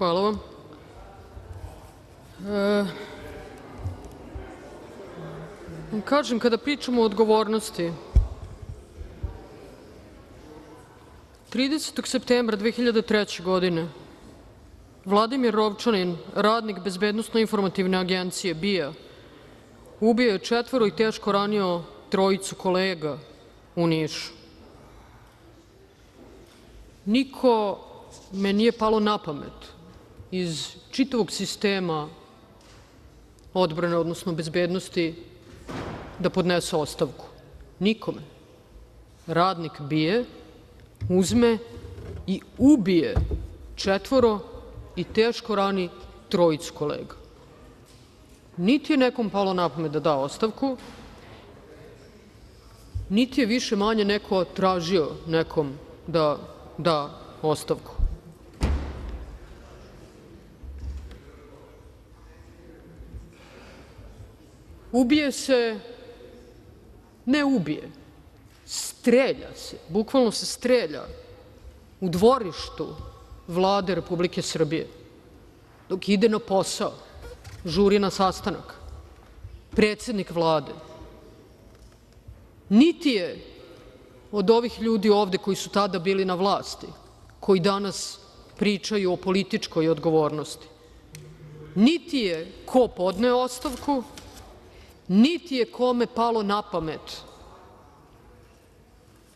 Hvala vam. E, kada pričamo o odgovornosti, 30. septembra 2003. godine Vladimir Rovčanin, radnik Bezbednosno-informativne agencije BIA, ubio je četvoro i teško ranio trojicu kolega u Nišu. Niko me nije palo na pamet iz čitavog sistema odbrane, odnosno bezbednosti, da podnese ostavku. Nikome. Radnik bije, uzme i ubije četvoro i teško rani trojicu kolega. Niti je nekom palo na pamet da da ostavku, niti je više manje neko tražio nekom da da ostavku. Ubije se, ne ubije, strelja se, bukvalno se strelja u dvorištu Vlade Republike Srbije dok ide na posao, žuri na sastanak, predsednik Vlade. Niti je od ovih ljudi ovde koji su tada bili na vlasti, koji danas pričaju o političkoj odgovornosti, niti je ko podneo ostavku, niti je kome palo na pamet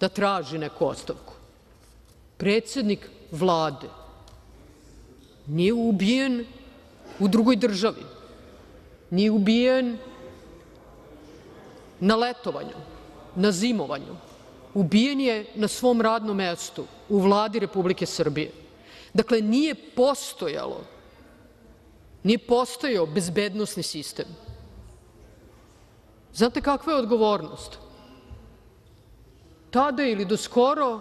da traži neku ostavku. Predsednik Vlade nije ubijen u drugoj državi, nije ubijen na letovanju, na zimovanju, ubijen je na svom radnom mestu u Vladi Republike Srbije. Dakle, nije postojao bezbednosni sistem. Znate kakva je odgovornost? Tada ili do skoro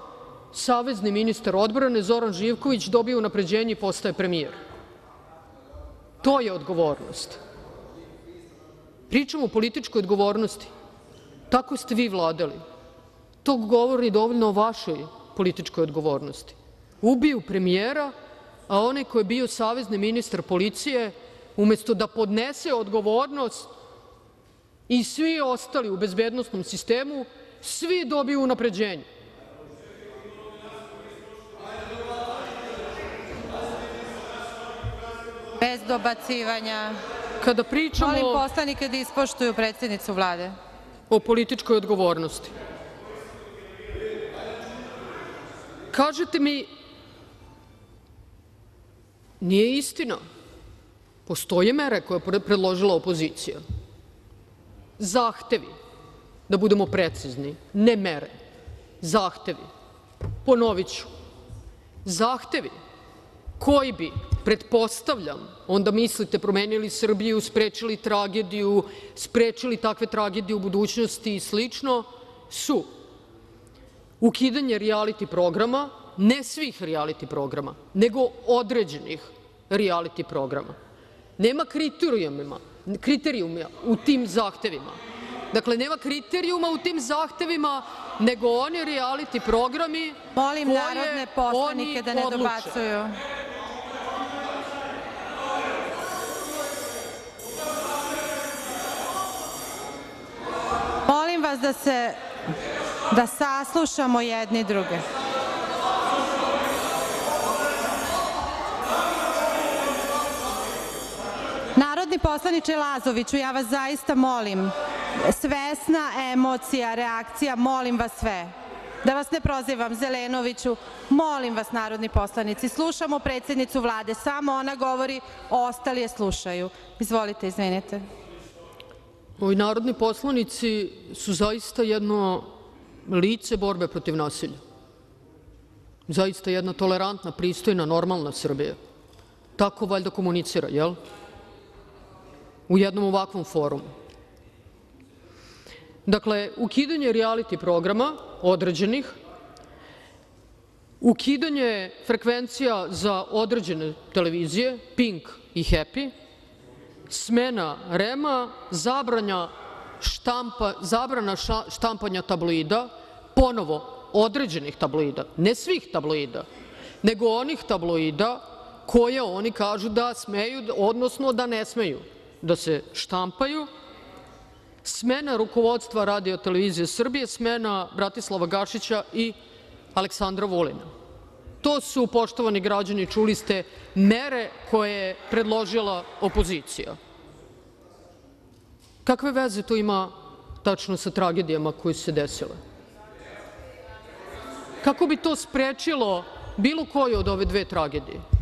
savezni ministar odbrane Zoran Živković dobije unapređenje i postaje premijer. To je odgovornost. Pričamo o političkoj odgovornosti. Tako ste vi vladali. To govori dovoljno o vašoj političkoj odgovornosti. Ubiju premijera, a onaj ko je bio savezni ministar policije, umesto da podnese odgovornost i svi ostali u bezbednostnom sistemu, svi dobiju unapređenje. Bez dobacivanja. Kada pričamo Molim poslanike da ispoštuju predsednicu Vlade. o političkoj odgovornosti, kažete mi nije istina, postoje mere koje je predložila opozicija, zahtevi, da budemo precizni, ne mere, zahtevi. Ponoviću, zahtevi koji bi, pretpostavljam, onda mislite promenili Srbiju, sprečili tragediju, sprečili takve tragedije u budućnosti i slično, su ukidanje rijaliti programa, ne svih rijaliti programa, nego određenih rijaliti programa. Nema kriterijuma, kriterijuma u tim zahtevima. Dakle, nema kriterijuma u tim zahtevima, nego oni rijaliti programi Molim koje narodne poslanike da ne odluče. dobacuju. Molim vas da se da saslušamo jedni druge. Narodni poslaniče Lazoviću, ja vas zaista molim, svesna emocija, reakcija, molim vas sve, da vas ne prozivam, Zelenoviću, molim vas narodni poslanici, slušamo predsednicu Vlade, samo ona govori, ostali je slušaju. Izvolite, izvinite. Ovi narodni poslanici su zaista jedno lice borbe protiv nasilja. Zaista jedna tolerantna, pristojna, normalna Srbija. Tako valjda komunicira, jel? U jednom ovakvom forumu. Dakle, ukidanje rijaliti programa određenih, ukidanje frekvencija za određene televizije, Pink i Happy, smena REM-a, zabrana štampanja tabloida, ponovo određenih tabloida, ne svih tabloida, nego onih tabloida koje oni kažu da smeju, odnosno da ne smeju da se štampaju. Smena rukovodstva Radio televizije Srbije, smena Bratislava Gašića i Aleksandra Vulina. To su, poštovani građani, čuli ste, mere koje je predložila opozicija. Kakve veze to ima tačno sa tragedijama koje su se desile? Kako bi to sprečilo bilo koju od ove dve tragedije?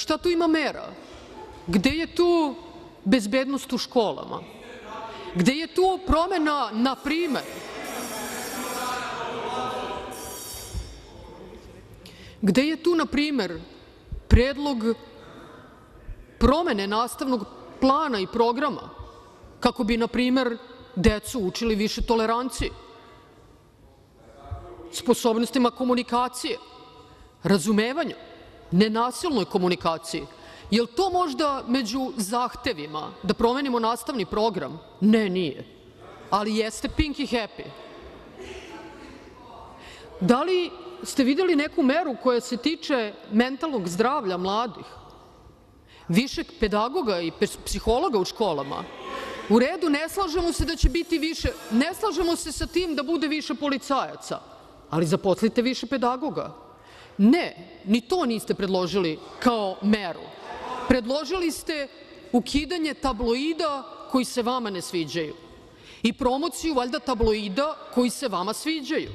Šta tu ima mera? Gde je tu bezbednost u školama? Gde je tu promena, na primer, gde je tu, na primer, predlog promene nastavnog plana i programa kako bi, na primer, decu učili više tolerancije, sposobnostima komunikacije, razumevanju, nenasilnoj komunikaciji. Jel to možda među zahtevima da promenimo nastavni program? Ne, nije. Ali jeste pink i happy. Da li ste videli neku meru koja se tiče mentalnog zdravlja mladih? Višeg pedagoga i psihologa u školama? U redu, ne slažemo se da će biti više, ne slažemo se sa tim da bude više policajaca, ali zaposlite više pedagoga. Ne, ni to niste predložili kao meru. Predložili ste ukidanje tabloida koji se vama ne sviđaju i promociju valjda tabloida koji se vama sviđaju.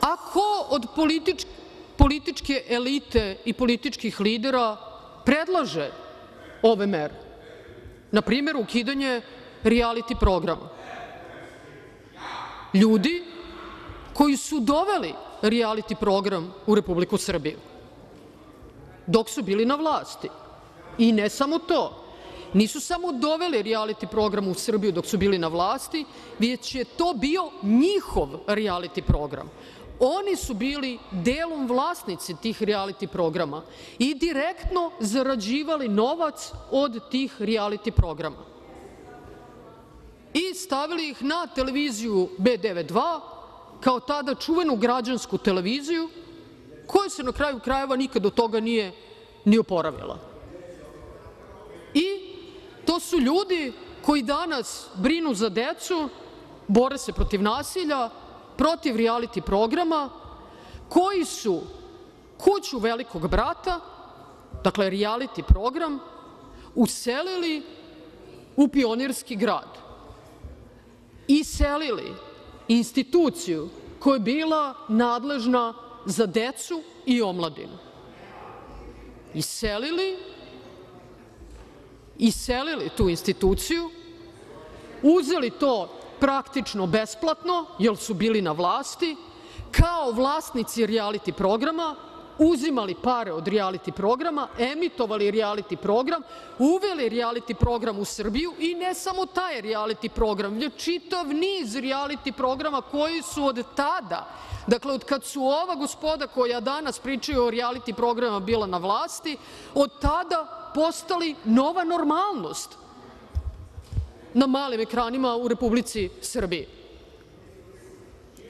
A ko od političke elite i političkih lidera predlaže ove mere? Na primer, ukidanje rijaliti programa. Ljudi koji su doveli rijaliti program u Republiku Srbiju dok su bili na vlasti. I ne samo to, nisu samo doveli rijaliti program u Srbiju dok su bili na vlasti, već je to bio njihov rijaliti program. Oni su bili delom vlasnici tih rijaliti programa i direktno zarađivali novac od tih rijaliti programa i stavili ih na televiziju B92, kao tada čuvenu građansku televiziju, koja se na kraju krajeva nikad od toga nije ni oporavila. I to su ljudi koji danas brinu za decu, bore se protiv nasilja, protiv rijaliti programa, koji su kuću Velikog brata, dakle rijaliti program, uselili u Pionirski grad iselili instituciju koja je bila nadležna za decu i omladinu. Iselili, iselili tu instituciju, uzeli to praktično besplatno, jer su bili na vlasti, kao vlasnici rijaliti programa, uzimali pare od rijaliti programa, emitovali rijaliti program, uveli rijaliti program u Srbiju i ne samo taj rijaliti program, već čitav niz rijaliti programa koji su od tada, dakle od kad su ova gospoda koja danas pričaju o rijaliti programa bila na vlasti, od tada postali nova normalnost na malim ekranima u Republici Srbiji.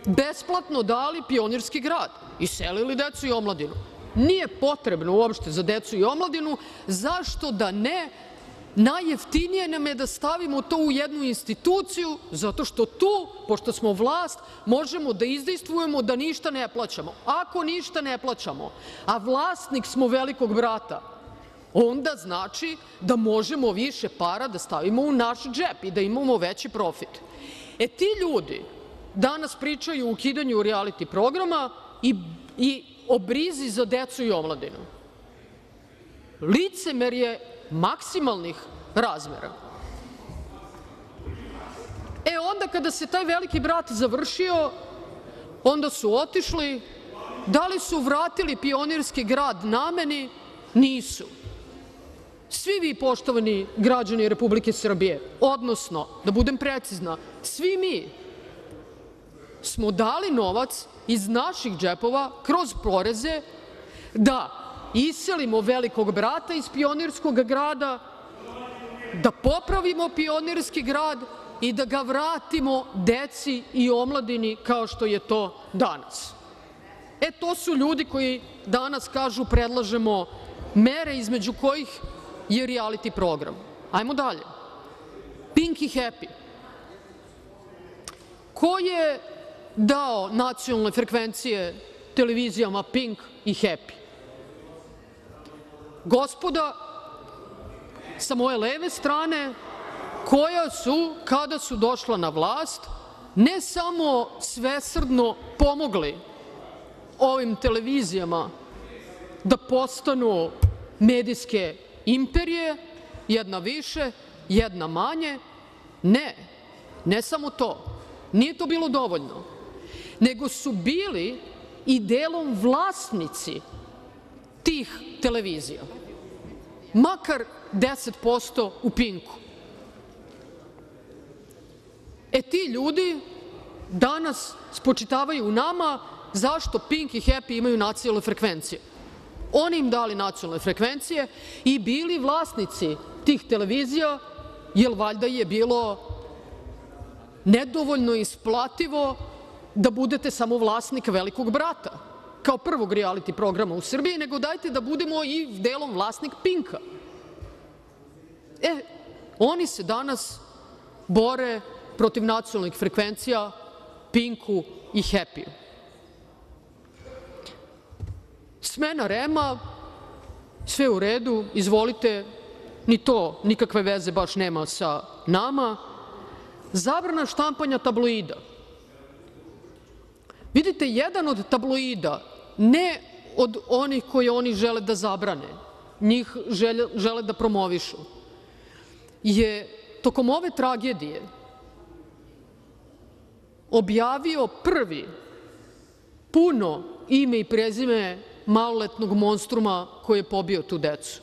Besplatno dali Pionirski grad, iselili decu i omladinu. Nije potrebno uopšte za decu i omladinu, zašto da ne, najjeftinije nam je da stavimo to u jednu instituciju, zato što tu, pošto smo vlast, možemo da izdejstvujemo da ništa ne plaćamo. Ako ništa ne plaćamo, a vlasnik smo Velikog brata, onda znači da možemo više para da stavimo u naš džep i da imamo veći profit. E, ti ljudi danas pričaju o ukidanju rijaliti programa i o brizi za decu i omladinu. Licemerje maksimalnih razmera. E, onda kada se taj Veliki brat završio, onda su otišli. Da li su vratili Pionirski grad nameni? Nisu. Svi vi, poštovani građani Republike Srbije, odnosno, da budem precizna, svi mi smo dali novac iz naših džepova, kroz poreze, da iselimo Velikog brata iz Pionirskog grada, da popravimo Pionirski grad, i da ga vratimo deci i omladini kao što je to danas. E, to su ljudi koji danas kažu predlažemo mere između kojih je reality program. Ajmo dalje. Pink i Happy. Ko je dao nacionalne frekvencije televizijama Pink i Happy? Gospoda sa moje leve strane koja su, kada su došla na vlast, ne samo svesrdno pomogli ovim televizijama da postanu medijske imperije, jedna više, jedna manje, ne, ne samo to, nije to bilo dovoljno, nego su bili i delom vlasnici tih televizija, makar 10% u Pinku. E, ti ljudi danas spočitavaju nama zašto Pink i Happy imaju nacionalne frekvencije. Oni im dali nacionalne frekvencije i bili vlasnici tih televizija, jer valjda je bilo nedovoljno isplativo da budete samo vlasnik Velikog brata, kao prvog reality programa u Srbiji, nego dajte da budemo i delom vlasnik Pinka. E, oni se danas bore protiv nacionalnih frekvencija Pinku i Happy. Smena REM-a, sve u redu, izvolite, ni to nikakve veze baš nema sa nama. Zabrana štampanja tabloida. Vidite, jedan od tabloida, ne od onih koje oni žele da zabrane, njih žele, da promovišu, je tokom ove tragedije objavio prvi puno ime i prezime maloletnog monstruma koji je pobio tu decu.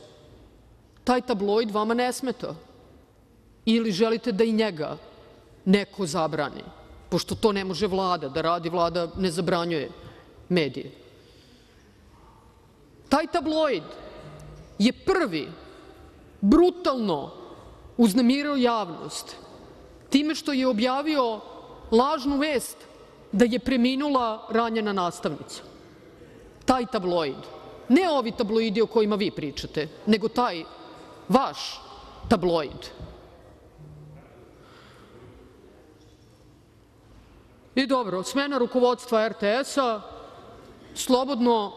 Taj tabloid vama ne smeta ili želite da i njega neko zabrani, pošto to ne može Vlada da radi, Vlada ne zabranjuje medije. Taj tabloid je prvi brutalno uznemirio javnost time što je objavio lažnu vest da je preminula ranjena nastavnica. Taj tabloid, ne ovi tabloidi o kojima vi pričate, nego taj vaš tabloid. I dobro, smena rukovodstva RTS-a, slobodno,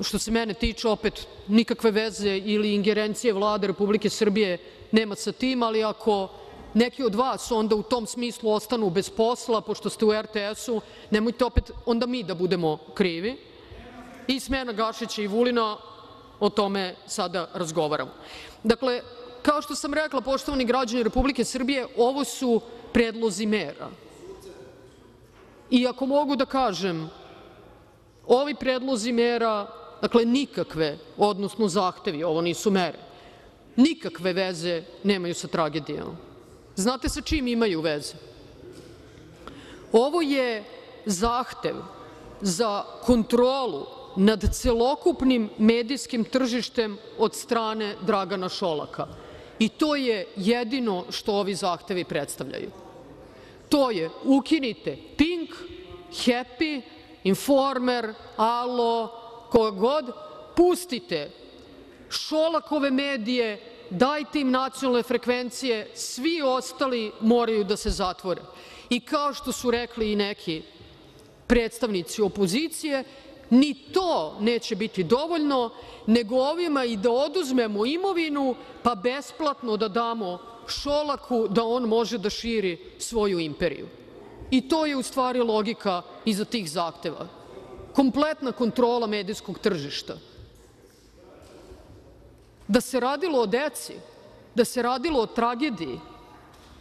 što se mene tiče, opet nikakve veze ili ingerencije Vlade Republike Srbije nema sa tim, ali ako neki od vas onda u tom smislu ostanu bez posla, pošto ste u RTS-u, nemojte opet onda mi da budemo krivi. I smena Gašića i Vulina, o tome sada razgovaramo. Dakle, kao što sam rekla, poštovani građani Republike Srbije, ovo su predlozi mera. I ako mogu da kažem, ovi predlozi mera, dakle nikakve, odnosno zahtevi, ovo nisu mere, nikakve veze nemaju sa tragedijom. Znate sa čim imaju veze? Ovo je zahtev za kontrolu nad celokupnim medijskim tržištem od strane Dragana Šolaka. I to je jedino što ovi zahtevi predstavljaju. To je ukinite Pink, Happy, Informer, Alo, koga god, pustite Šolakove medije, dajte im nacionalne frekvencije, svi ostali moraju da se zatvore. I kao što su rekli i neki predstavnici opozicije, ni to neće biti dovoljno, nego ovima i da oduzmemo imovinu, pa besplatno da damo Šolaku da on može da širi svoju imperiju. I to je u stvari logika iza tih zahteva. Kompletna kontrola medijskog tržišta. Da se radilo o deci, da se radilo o tragediji,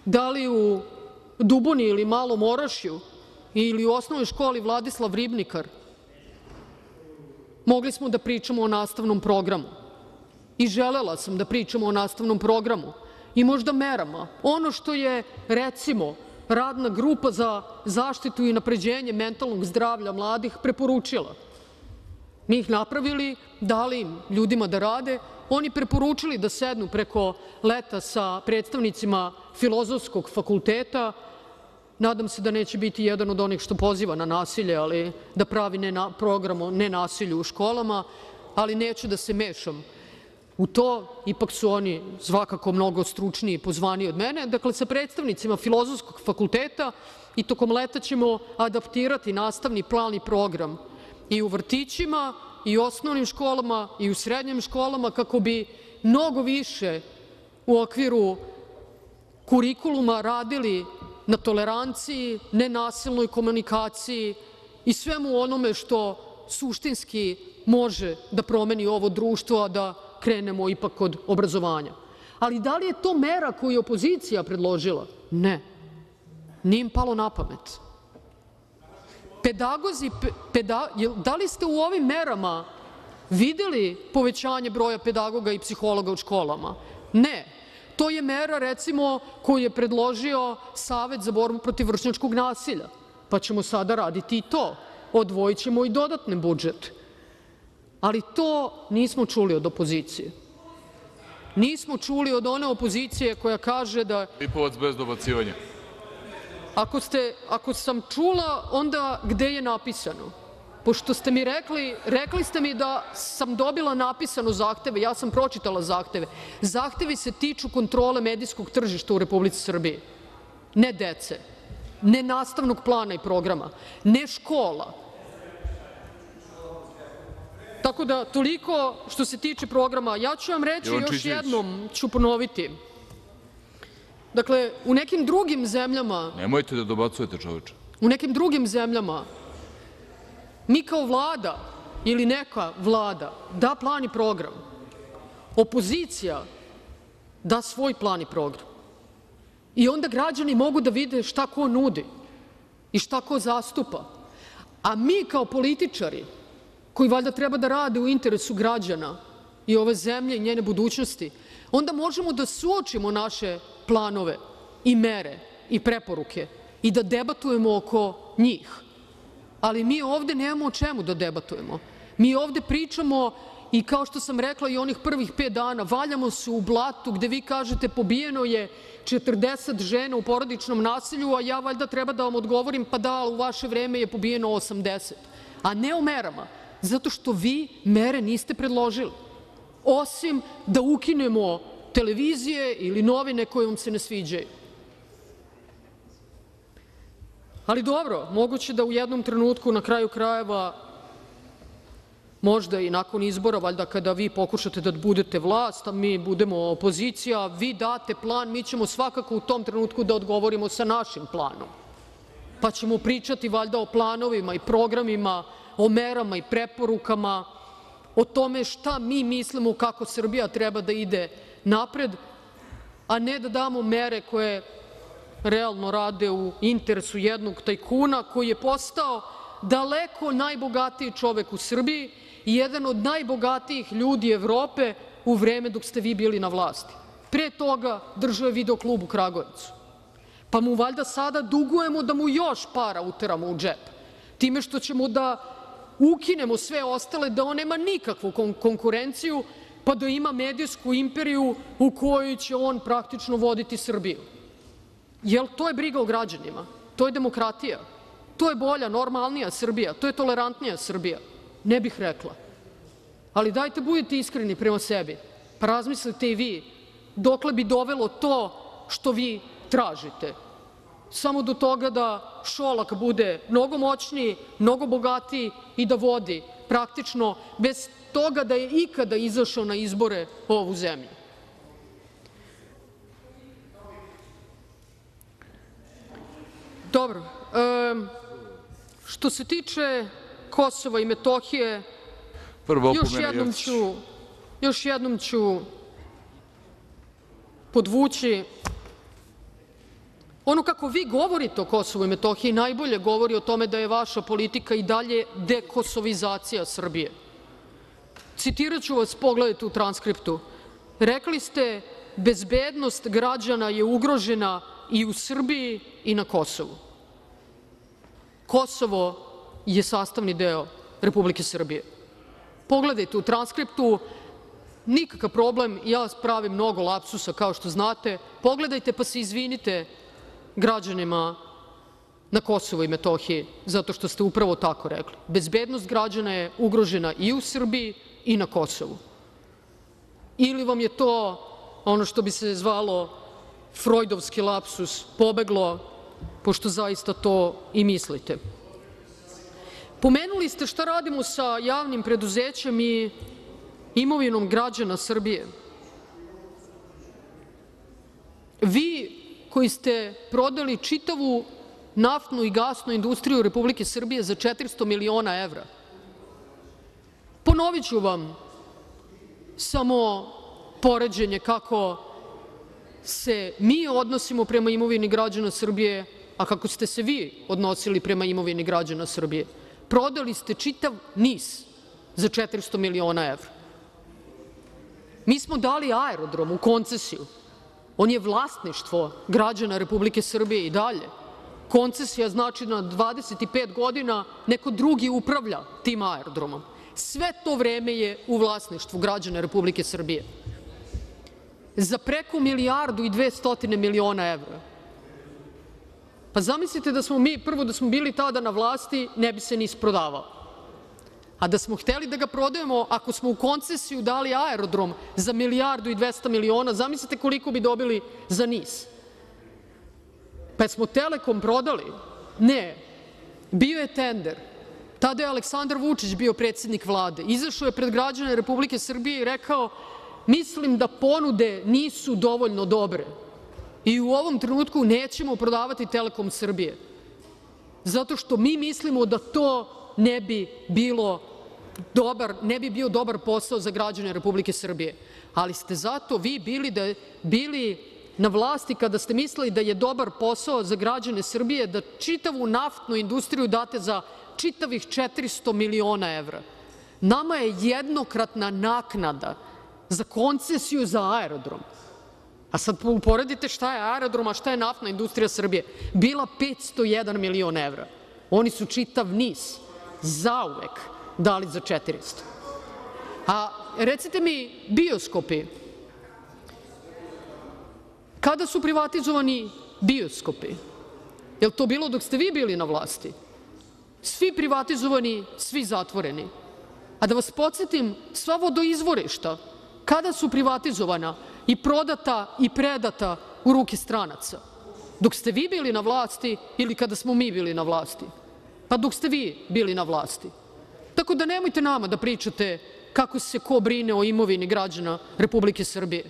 da li u Duboni ili Malom Orašju ili u osnovnoj školi Vladislav Ribnikar, mogli smo da pričamo o nastavnom programu. I želela sam da pričamo o nastavnom programu i možda merama. Ono što je, recimo, Radna grupa za zaštitu i napređenje mentalnog zdravlja mladih preporučila. Mi ih napravili, dali im ljudima da rade, oni preporučili da sednu preko leta sa predstavnicima Filozofskog fakulteta. Nadam se da neće biti jedan od onih što poziva na nasilje, ali da pravi program o nenasilju u školama, ali neću da se mešam u to. Ipak su oni svakako mnogo stručniji i pozvaniji od mene. Dakle, sa predstavnicima Filozofskog fakulteta i tokom leta ćemo adaptirati nastavni plan i program i u vrtićima i u osnovnim školama i u srednjim školama kako bi mnogo više u okviru kurikuluma radili na toleranciji, nenasilnoj komunikaciji i svemu onome što suštinski može da promeni ovo društvo, a da krenemo ipak od obrazovanja. Ali da li je to mera koju je opozicija predložila? Ne. Nije im palo na pamet. Pedagozi, peda, da li ste u ovim merama videli povećanje broja pedagoga i psihologa u školama? Ne. To je mera, recimo, koju je predložio Savet za borbu protiv vršnjačkog nasilja, pa ćemo sada raditi i to. Odvojićemo i dodatni budžet. Ali to nismo čuli od opozicije. Nismo čuli od one opozicije koja kaže da Lipovac bez dobacivanja. ako, ste, ako sam čula, onda gde je napisano? Pošto ste mi rekli, rekli ste mi da sam dobila napisano zahteve, ja sam pročitala zahteve. Zahtevi se tiču kontrole medijskog tržišta u Republici Srbiji, ne dece, ne nastavnog plana i programa, ne škola. Tako da toliko što se tiče programa. Ja ću vam reći još jednom, ću ponoviti. Dakle, u nekim drugim zemljama Nemojte da dobacujete, čoveče. u nekim drugim zemljama mi kao Vlada ili neka vlada da plan i program, opozicija da svoj plan i program i onda građani mogu da vide šta ko nudi i šta ko zastupa, a mi kao političari koji valjda treba da rade u interesu građana i ove zemlje i njene budućnosti, onda možemo da suočimo naše planove i mere i preporuke i da debatujemo oko njih. Ali mi ovde nemamo o čemu da debatujemo. Mi ovde pričamo i kao što sam rekla i onih prvih pet dana, valjamo se u blatu gde vi kažete pobijeno je 40 žena u porodičnom nasilju, a ja valjda treba da vam odgovorim pa da, u vaše vreme je pobijeno 80, a ne o merama, zato što vi mere niste predložili, osim da ukinemo televizije ili novine koje vam se ne sviđaju. Ali dobro, moguće da u jednom trenutku, na kraju krajeva, možda i nakon izbora, valjda kada vi pokušate da budete vlast, a mi budemo opozicija, vi date plan, mi ćemo svakako u tom trenutku da odgovorimo sa našim planom, pa ćemo pričati valjda o planovima i programima, o merama i preporukama, o tome šta mi mislimo kako Srbija treba da ide napred, a ne da damo mere koje realno rade u interesu jednog tajkuna koji je postao daleko najbogatiji čovek u Srbiji i jedan od najbogatijih ljudi Evrope u vreme dok ste vi bili na vlasti. Pre toga držao je video klub u Kragujevcu. Pa mu valjda sada dugujemo da mu još para uteramo u džep, time što ćemo da ukinemo sve ostale, da on nema nikakvu kon konkurenciju, pa da ima medijsku imperiju u kojoj će on praktično voditi Srbiju. Jel to je briga o građanima? To je demokratija? To je bolja, normalnija Srbija? To je tolerantnija Srbija? Ne bih rekla. Ali dajte budite iskreni prema sebi, pa razmislite i vi dokle bi dovelo to što vi tražite. Samo do toga da Šolak bude mnogo moćniji, mnogo bogatiji i da vodi praktično bez toga da je ikada izašao na izbore ovu zemlju. Dobro. Što se tiče Kosova i Metohije, Prvo još opomena jednom Jevtić. ću, još jednom ću podvući ono kako vi govorite o Kosovu i Metohiji najbolje govori o tome da je vaša politika i dalje dekosovizacija Srbije. Citiraću vas, pogledajte u transkriptu. Rekli ste bezbednost građana je ugrožena i u Srbiji i na Kosovu. Kosovo je sastavni deo Republike Srbije. Pogledajte u transkriptu, nikakav problem, ja pravim mnogo lapsusa, kao što znate. Pogledajte pa se izvinite građanima na Kosovu i Metohiji, zato što ste upravo tako rekli. Bezbednost građana je ugrožena i u Srbiji i na Kosovu. Ili vam je to ono što bi se zvalo Frojdovski lapsus pobeglo, pošto zaista to i mislite. Pomenuli ste šta radimo sa javnim preduzećem i imovinom građana Srbije. Vi koji ste prodali čitavu naftnu i gasnu industriju Republike Srbije za 400 miliona evra. Ponoviću vam samo poređenje kako se mi odnosimo prema imovini građana Srbije, a kako ste se vi odnosili prema imovini građana Srbije. Prodali ste čitav NIS za 400 miliona evra. Mi smo dali aerodrom u koncesiju. On je vlasništvo građana Republike Srbije i dalje. Koncesija znači na 25 godina neko drugi upravlja tim aerodromom. Sve to vreme je u vlasništvu građana Republike Srbije. Za preko milijardu i 200 miliona evra. Pa zamislite da smo mi, prvo da smo bili tada na vlasti, ne bi se NIS prodavao. A da smo hteli da ga prodajemo, ako smo u koncesiju dali aerodrom za milijardu i 200 miliona, zamislite koliko bi dobili za NIS. Pa smo Telekom prodali? Ne. Bio je tender. Tada je Aleksandar Vučić bio predsednik Vlade. Izašao je pred građane Republike Srbije i rekao mislim da ponude nisu dovoljno dobre i u ovom trenutku nećemo prodavati Telekom Srbije zato što mi mislimo da to ne bi bilo ne bi bio dobar posao za građane Republike Srbije. Ali ste zato vi bili da bili na vlasti kada ste mislili da je dobar posao za građane Srbije da čitavu naftnu industriju date za čitavih 400 miliona evra. Nama je jednokratna naknada za koncesiju za aerodrom, a sad uporedite šta je aerodrom, a šta je naftna industrija Srbije, bila 501 milion evra. Oni su čitav niz zauvek dali za 400. A recite mi, bioskopi, kada su privatizovani bioskopi? Je to bilo dok ste vi bili na vlasti? Svi privatizovani, svi zatvoreni. A da vas podsjetim, sva vodoizvorišta, kada su privatizovana i prodata i predata u ruke stranaca? Dok ste vi bili na vlasti ili kada smo mi bili na vlasti? Pa dok ste vi bili na vlasti. Tako da nemojte nama da pričate kako se ko brine o imovini građana Republike Srbije.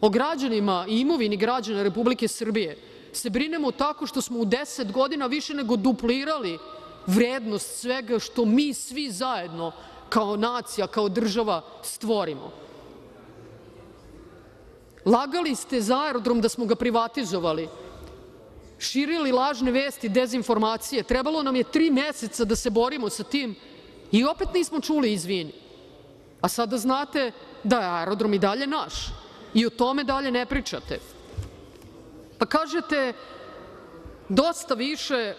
O građanima i imovini građana Republike Srbije se brinemo tako što smo u 10 godina više nego duplirali vrednost svega što mi svi zajedno kao nacija, kao država stvorimo. Lagali ste za aerodrom da smo ga privatizovali, širili lažne vesti, dezinformacije. Trebalo nam je tri meseca da se borimo sa tim i opet nismo čuli izvini. A sada znate da je aerodrom i dalje naš i o tome dalje ne pričate. Pa kažete dosta više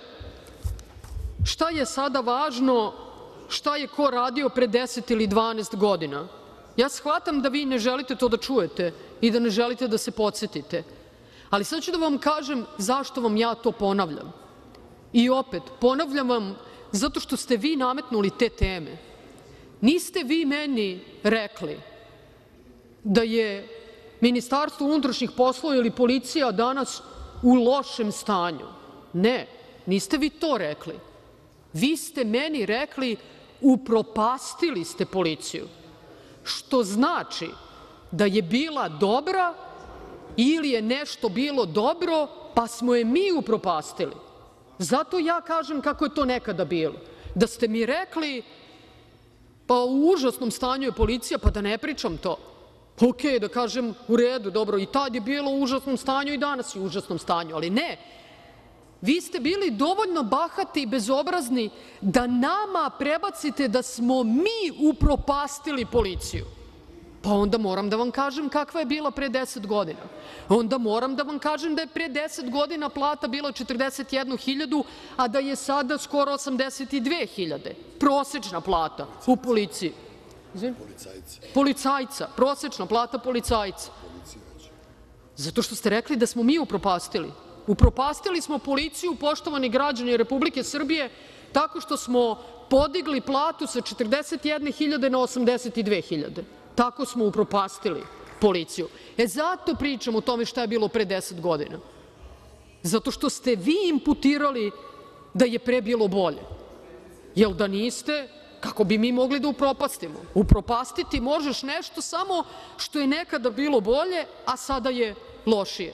šta je sada važno, šta je ko radio pre 10 ili 12 godina. Ja shvatam da vi ne želite to da čujete i da ne želite da se podsjetite, ali sad ću da vam kažem zašto vam ja to ponavljam. I opet, ponavljam vam zato što ste vi nametnuli te teme. Niste vi meni rekli da je Ministarstvo unutrašnjih poslova ili policija danas u lošem stanju. Ne, niste vi to rekli. Vi ste meni rekli upropastili ste policiju, što znači da je bila dobra ili je nešto bilo dobro, pa smo je mi upropastili. Zato ja kažem kako je to nekada bilo. Da ste mi rekli pa u užasnom stanju je policija, pa da ne pričam to. Ok, da kažem u redu, dobro, i tad je bilo u užasnom stanju i danas je u užasnom stanju, ali ne. Vi ste bili dovoljno bahati i bezobrazni da nama prebacite da smo mi upropastili policiju. Pa onda moram da vam kažem kakva je bila pre 10 godina. Onda moram da vam kažem da je pre 10 godina plata bila 41.000, a da je sada skoro 82.000 prosečna plata u policiji. Izvini? Policajca, prosečna plata policajca. Zato što ste rekli da smo mi upropastili. Upropastili smo policiju, poštovani građani Republike Srbije, tako što smo podigli platu sa 41.000 na 82.000. Tako smo upropastili policiju. E zato pričam o tome šta je bilo pre 10 godina. Zato što ste vi imputirali da je pre bilo bolje. Jel da niste, kako bi mi mogli da upropastimo? Upropastiti možeš nešto samo što je nekada bilo bolje, a sada je lošije.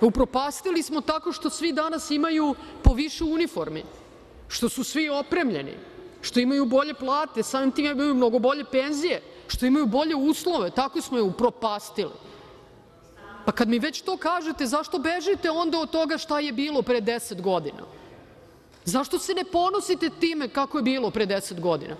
Upropastili smo tako što svi danas imaju po više uniformi, što su svi opremljeni, što imaju bolje plate, samim tim imaju mnogo bolje penzije, što imaju bolje uslove, tako smo je upropastili. Pa kad mi već to kažete, zašto bežite onda od toga šta je bilo pre 10 godina? Zašto se ne ponosite time kako je bilo pre 10 godina?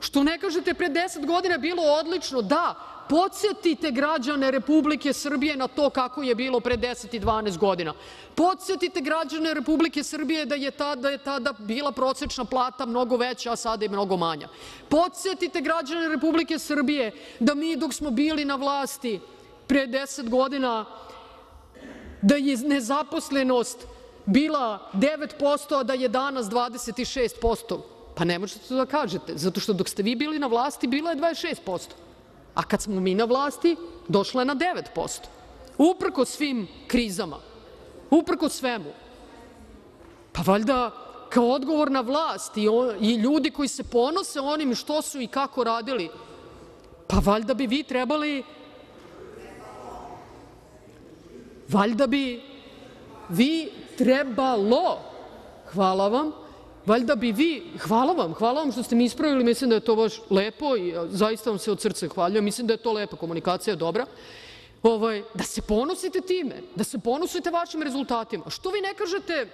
Što ne kažete pre 10 godina bilo odlično? Da, Podsetite građane Republike Srbije na to kako je bilo pre 10 i 12 godina. Podsetite građane Republike Srbije da je tada, je tada bila prosečna plata mnogo veća, a sada je mnogo manja. Podsetite građane Republike Srbije da mi dok smo bili na vlasti pre 10 godina da je nezaposlenost bila 9%, a da je danas 26%. Pa ne možete to da kažete, zato što dok ste vi bili na vlasti bila je 26% a kad smo mi na vlasti došla je na 9%, uprkos svim krizama, uprkos svemu. Pa valjda kao odgovorna vlast i, ljudi koji se ponose onim što su i kako radili, pa valjda bi vi trebali, valjda bi vi trebalo, hvala vam, Valjda bi vi, hvala vam, hvala vam što ste mi ispravili, mislim da je to baš lepo i zaista vam se od srca hvaljujem, mislim da je to lepa komunikacija, dobra, ovaj, da se ponosite time, da se ponosite vašim rezultatima. Što vi ne kažete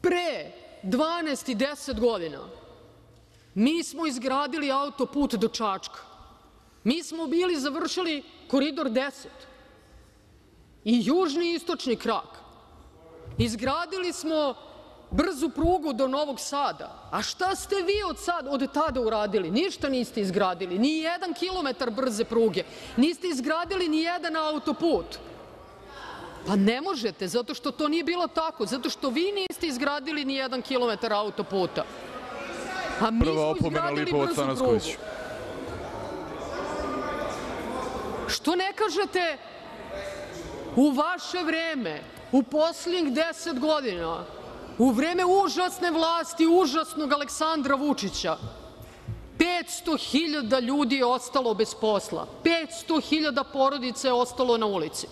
pre 12 i 10 godina mi smo izgradili autoput do Čačka, mi smo bili završili Koridor 10 i južni i istočni krak, izgradili smo brzu prugu do Novog Sada. A šta ste vi od, sad, od tada uradili? Ništa niste izgradili, ni jedan kilometar brze pruge, niste izgradili ni jedan autoput. Pa ne možete, zato što to nije bilo tako, zato što vi niste izgradili ni jedan kilometar autoputa. A mi Prva smo izgradili brzu prugu. Što ne kažete u vaše vreme, u poslednjih deset godina, u vreme užasne vlasti užasnog Aleksandra Vučića 500.000 ljudi je ostalo bez posla, 500.000 porodica je ostalo na ulici.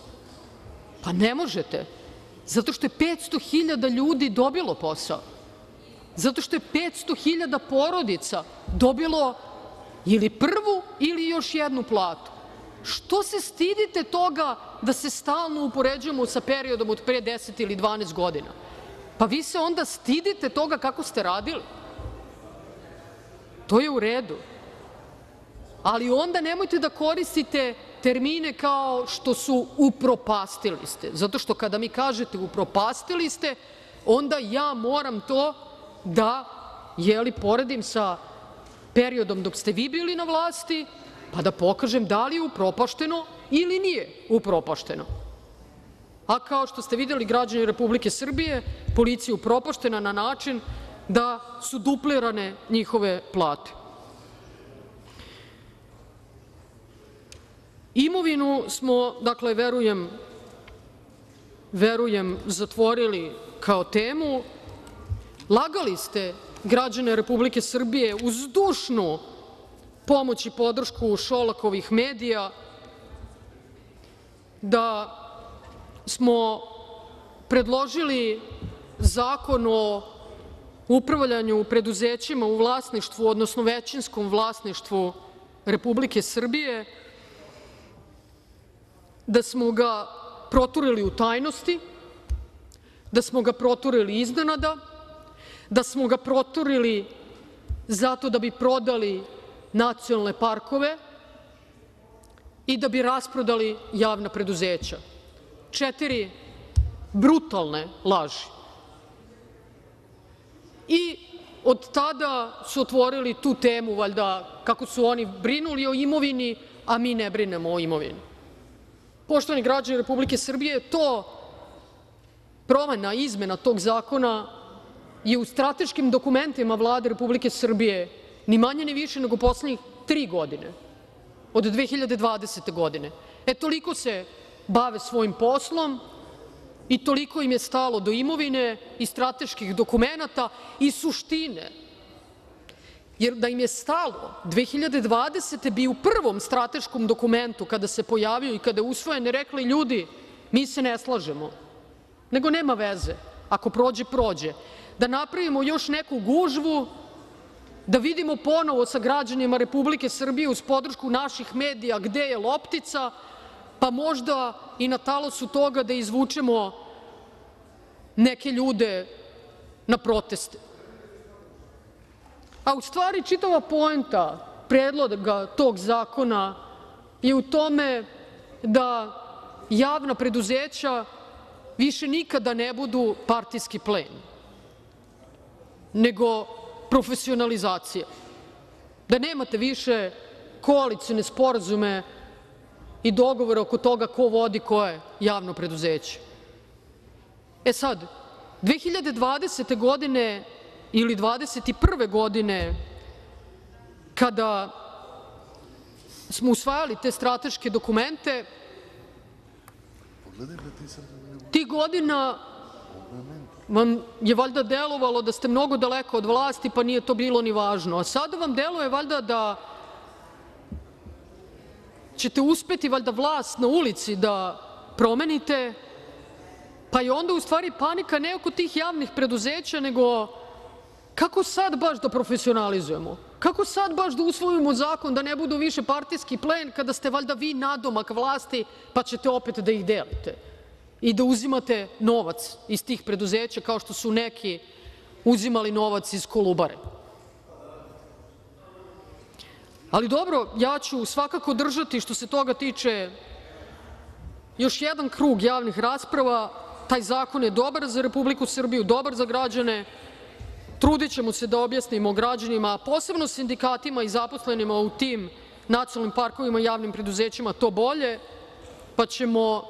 Pa ne možete, zato što je 500.000 ljudi dobilo posao, zato što je 500.000 porodica dobilo ili prvu ili još jednu platu. Što se stidite toga da se stalno upoređujemo sa periodom od pre 10 ili 12 godina? Pa vi se onda stidite toga kako ste radili. To je u redu. Ali onda nemojte da koristite termine kao što su upropastili ste, zato što kada mi kažete upropastili ste, onda ja moram to da jeli, poredim sa periodom dok ste vi bili na vlasti, pa da pokažem da li je upropašteno ili nije upropašteno a kao što ste videli, građani Republike Srbije, policija je upropaštena na način da su duplirane njihove plate. Imovinu smo, dakle, verujem, verujem, zatvorili kao temu. Lagali ste građane Republike Srbije uz dušnu pomoć i podršku Šolakovih medija da smo predložili Zakon o upravljanju preduzećima u vlasništvu, odnosno većinskom vlasništvu Republike Srbije, da smo ga proturili u tajnosti, da smo ga proturili iznenada, da smo ga proturili zato da bi prodali nacionalne parkove i da bi rasprodali javna preduzeća četiri brutalne laži. I od tada su otvorili tu temu, valjda kako su oni brinuli o imovini, a mi ne brinemo o imovini. Poštovani građani Republike Srbije, to promena, izmena tog zakona je u strateškim dokumentima Vlade Republike Srbije ni manje ni više nego poslednjih tri godine, od 2020. godine. E, toliko se bave svojim poslom i toliko im je stalo do imovine i strateških dokumenata i suštine. Jer da im je stalo, 2020. bi u prvom strateškom dokumentu, kada se pojavio i kada je usvojen, rekli ljudi, mi se ne slažemo, nego nema veze, ako prođe, prođe. Da napravimo još neku gužvu, da vidimo ponovo sa građanima Republike Srbije uz podršku naših medija gde je loptica, pa možda i na talosu toga da izvučemo neke ljude na proteste. A u stvari čitava poenta predloga tog zakona je u tome da javna preduzeća više nikada ne budu partijski plen, nego profesionalizacija, da nemate više koalicione sporazume i dogovore oko toga ko vodi koje javno preduzeće. E sad, 2020. godine ili 2021. godine, kada smo usvajali te strateške dokumente, tih godina vam je valjda delovalo da ste mnogo daleko od vlasti, pa nije to bilo ni važno, a sada vam deluje valjda da ćete uspeti valjda vlast na ulici da promenite, pa je onda u stvari panika ne oko tih javnih preduzeća, nego kako sad baš da profesionalizujemo, kako sad baš da usvojimo zakon da ne budu više partijski plen kada ste valjda vi nadomak vlasti, pa ćete opet da ih delite i da uzimate novac iz tih preduzeća kao što su neki uzimali novac iz Kolubare. Ali dobro, ja ću svakako držati što se toga tiče još jedan krug javnih rasprava. Taj zakon je dobar za Republiku Srbiju, dobar za građane. Trudićemo se da objasnimo građanima, a posebno sindikatima i zaposlenima u tim nacionalnim parkovima i javnim preduzećima to bolje, pa ćemo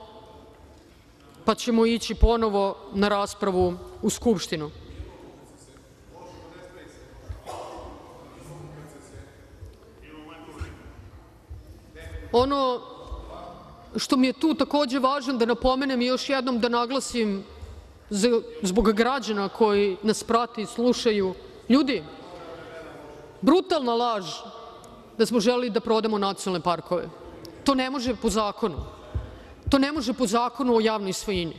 pa ići ponovo na raspravu u Skupštinu. Što mi je tu takođe važno da napomenem i još jednom da naglasim zbog građana koji nas prate i slušaju, ljudi, brutalna laž da smo želeli da prodamo nacionalne parkove. To ne može po zakonu. To ne može po Zakonu o javnoj svojini.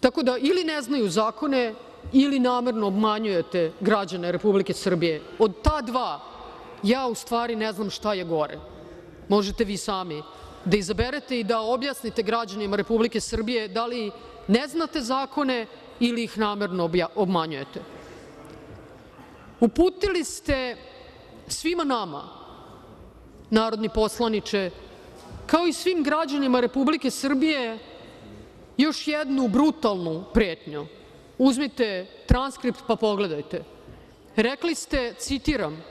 Tako da ili ne znaju zakone ili namerno obmanjujete građane Republike Srbije. Od ta dva ja u stvari ne znam šta je gore. Možete vi sami da izaberete i da objasnite građanima Republike Srbije da li ne znate zakone ili ih namerno obmanjujete. Uputili ste svima nama, narodni poslaniče, kao i svim građanima Republike Srbije, još jednu brutalnu pretnju. Uzmite transkript pa pogledajte. Rekli ste, citiram: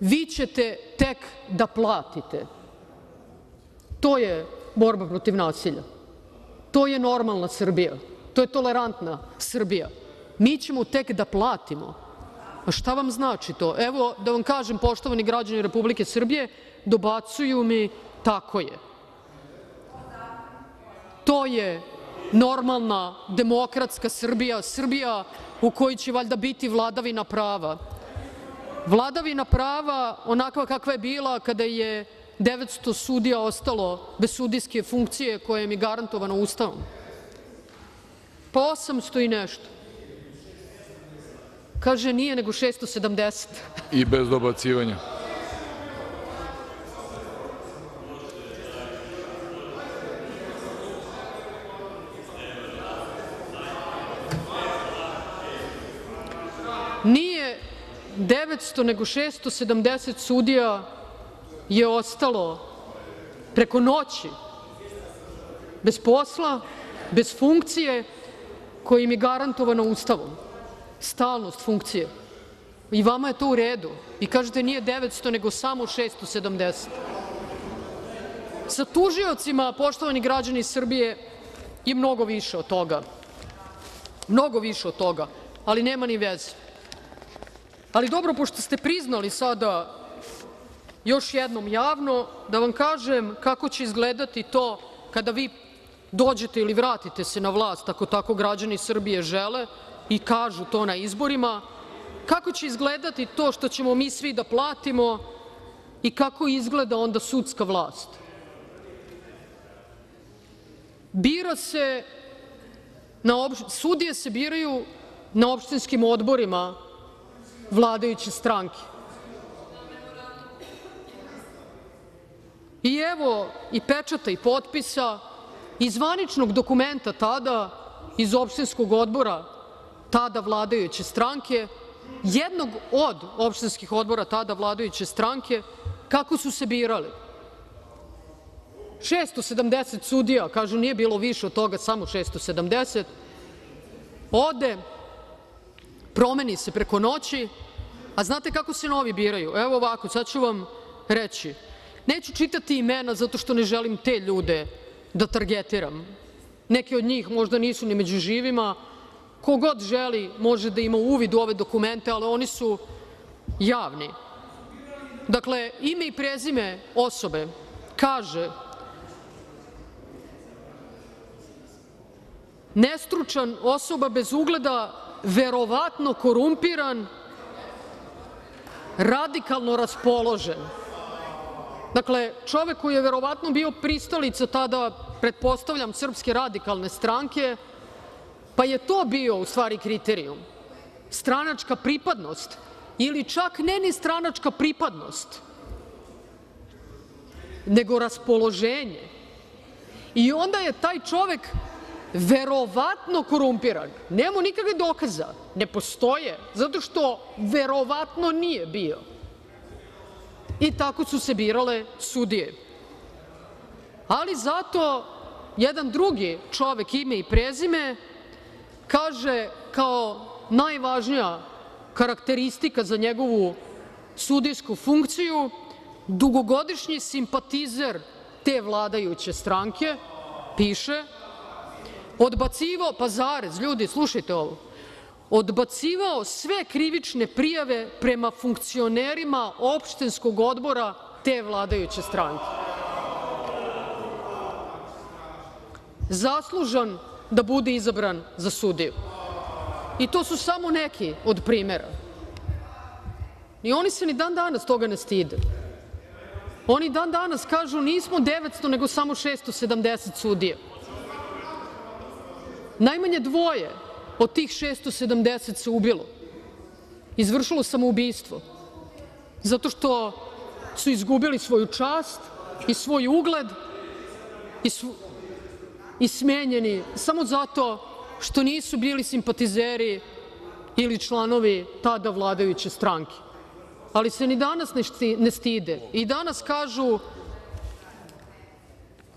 „Vi ćete tek da platite“. To je borba protiv nasilja. To je normalna Srbija. To je tolerantna Srbija. Mi ćemo tek da platimo. A šta vam znači to? Evo, da vam kažem, poštovani građani Republike Srbije, dobacuju mi – tako je. To je normalna, demokratska Srbija, Srbija u kojoj će valjda biti vladavina prava. Vladavina prava onakva kakva je bila kada je 900 sudija ostalo bez sudijske funkcije koja im je garantovana Ustavom. Pa 800 i nešto. Kaže nije nego 670. I bez dobacivanja. Nije 900 nego 670 sudija je ostalo preko noći bez posla, bez funkcije koja im je garantovana Ustavom. stalnost funkcije i vama je to u redu i kažete nije 900 nego samo 670. Sa tužiocima, poštovani građani Srbije, je mnogo više od toga. Mnogo više od toga, ali nema ni veze. Ali dobro, pošto ste priznali sada još jednom javno, da vam kažem kako će izgledati to kada vi dođete ili vratite se na vlast, ako tako građani Srbije žele i kažu to na izborima, kako će izgledati to što ćemo mi svi da platimo i kako izgleda onda sudska vlast. Bira se sudije se biraju na opštinskim odborima vladajuće stranke. I evo i pečata i potpisa i zvaničnog dokumenta tada iz opštinskog odbora tada vladajuće stranke, jednog od opštinskih odbora tada vladajuće stranke, kako su se birali. 670 sudija, kažu nije bilo više od toga, samo 670, ode, promeni se preko noći, a znate kako se novi biraju? Evo ovako, sad ću vam reći. Neću čitati imena zato što ne želim te ljude da targetiram. Neki od njih možda nisu ni među živima. Ko god želi može da ima uvid u ove dokumente, ali oni su javni. Dakle, ime i prezime osobe kaže nestručan, osoba bez ugleda, verovatno korumpiran, radikalno raspoložen. Dakle, čovek koji je verovatno bio pristalica tada, pretpostavljam, Srpske radikalne stranke, pa je to bio u stvari kriterijum. Stranačka pripadnost ili čak ne ni stranačka pripadnost, nego raspoloženje. I onda je taj čovek verovatno korumpiran. Nemamo nikakve dokaza, ne postoje, zato što verovatno nije bio. I tako su se birale sudije. Ali zato jedan drugi čovek, ime i prezime, kaže kao najvažnija karakteristika za njegovu sudijsku funkciju dugogodišnji simpatizer te vladajuće stranke, piše, odbacivao, pa zarez, ljudi, slušajte ovo, odbacivao sve krivične prijave prema funkcionerima opštinskog odbora te vladajuće stranke. Zaslužan da bude izabran za sudiju. I to su samo neki od primera. I oni se ni dan danas toga ne stide. Oni dan danas kažu nismo 900 nego samo 670 sudija. Najmanje dvoje od tih 670 se ubilo, izvršilo samoubistvo, zato što su izgubili svoju čast i svoj ugled i, smenjeni samo zato što nisu bili simpatizeri ili članovi tada vladajuće stranke. Ali se ni danas ne stide. I danas kažu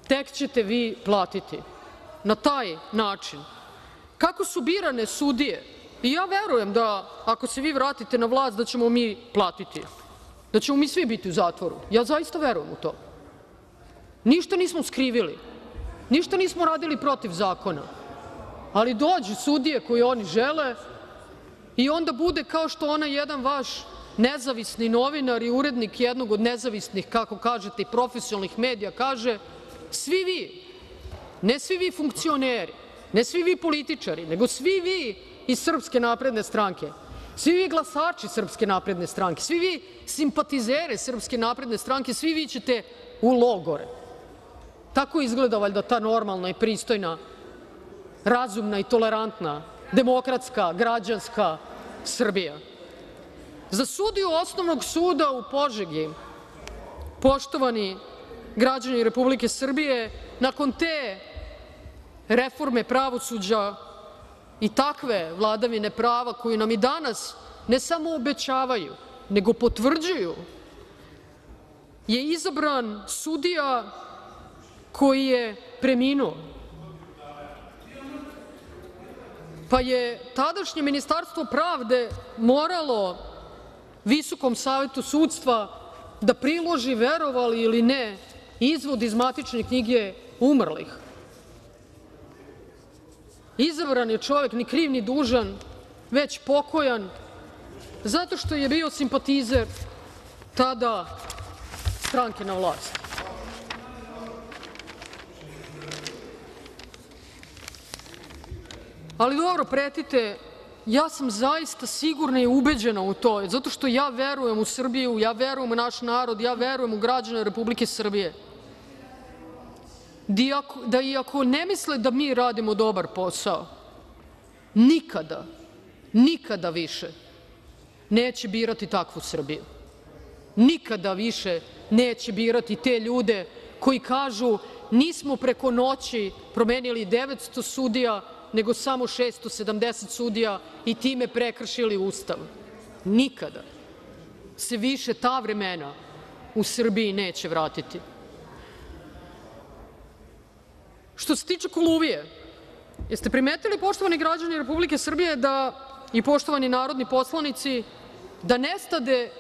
tek ćete vi platiti na taj način. Kako su birane sudije? I ja verujem da ako se vi vratite na vlast da ćemo mi platiti, da ćemo mi svi biti u zatvoru. Ja zaista verujem u to. Ništa nismo skrivili, ništa nismo radili protiv zakona, ali dođu sudije koje oni žele i onda bude kao što onaj jedan vaš nezavisni novinar i urednik jednog od nezavisnih, kako kažete, i profesionalnih medija kaže – svi vi, ne svi vi funkcioneri, ne svi vi političari, nego svi vi iz Srpske napredne stranke, svi vi glasači Srpske napredne stranke, svi vi simpatizeri stranke, svi vi ćete u logore. Tako izgleda valjda ta normalna i pristojna, razumna i tolerantna, demokratska, građanska Srbija. Za sudiju Osnovnog suda u Požegi, poštovani građani Republike Srbije, nakon te reforme pravosuđa i takve vladavine prava koju nam i danas ne samo obećavaju, nego potvrđuju, je izabran sudija koji je preminuo. pa je tadašnje Ministarstvo pravde moralo Visokom savetu sudstva da priloži, verovali ili ne, izvod iz matične knjige umrlih. Izabran je čovek ni kriv ni dužan, već pokojan, zato što je bio simpatizer tada stranke na vlasti. Ali dobro, pretite, ja sam zaista sigurna i ubeđena u to, zato što ja verujem u Srbiju, ja verujem u naš narod, ja verujem u građane Republike Srbije, da iako ne misle da mi radimo dobar posao, nikada, nikada više neće birati takvu Srbiju. Nikada više neće birati te ljude koji kažu nismo preko noći promenili 900 sudija, nego samo 670 sudija i time prekršili Ustav. Nikada se više ta vremena u Srbiji neće vratiti. Što se tiče Koluvije, jeste primetili, poštovani građani Republike Srbije, da i poštovani narodni poslanici, da nestade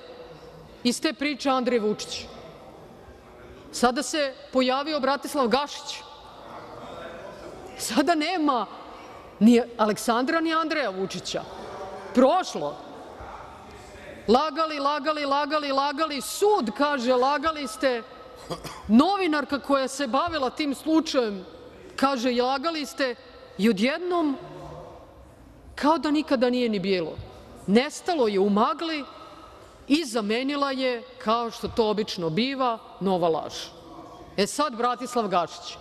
iz te priče Andrej Vučić. Sada se pojavio Bratislav Gašić. Sada nema ni Aleksandra ni Andreja Vučića. Prošlo. Lagali, lagali, lagali, lagali. Sud kaže lagali ste. Novinarka koja se bavila tim slučajem kaže lagali ste i odjednom kao da nikada nije ni bilo. Nestalo je u magli i zamenila je, kao što to obično biva, nova laž. E sad Bratislav Gašić.